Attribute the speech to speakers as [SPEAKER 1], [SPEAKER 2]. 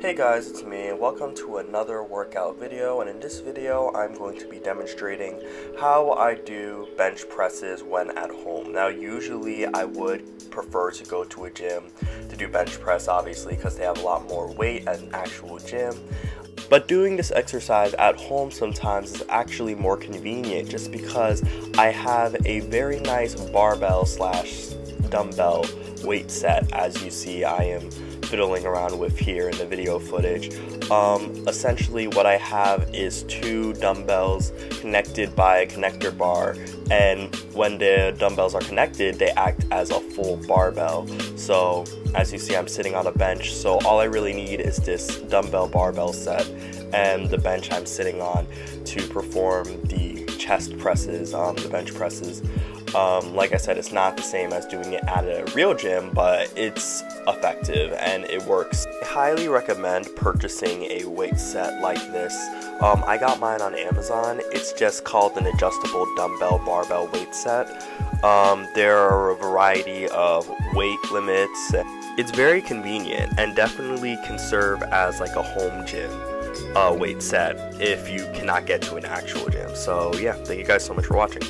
[SPEAKER 1] Hey guys, it's me and welcome to another workout video and in this video I'm going to be demonstrating how I do bench presses when at home. Now usually I would prefer to go to a gym to do bench press obviously because they have a lot more weight at an actual gym. But doing this exercise at home sometimes is actually more convenient just because I have a very nice barbell slash dumbbell weight set as you see I am fiddling around with here in the video footage. Um, essentially what I have is two dumbbells connected by a connector bar and when the dumbbells are connected they act as a full barbell. So as you see I'm sitting on a bench so all I really need is this dumbbell barbell set and the bench I'm sitting on to perform the chest presses, um, the bench presses. Um, like I said, it's not the same as doing it at a real gym, but it's effective and it works. I highly recommend purchasing a weight set like this. Um, I got mine on Amazon. It's just called an adjustable dumbbell barbell weight set. Um, there are a variety of weight limits. It's very convenient and definitely can serve as like a home gym uh, weight set if you cannot get to an actual gym. So yeah, thank you guys so much for watching.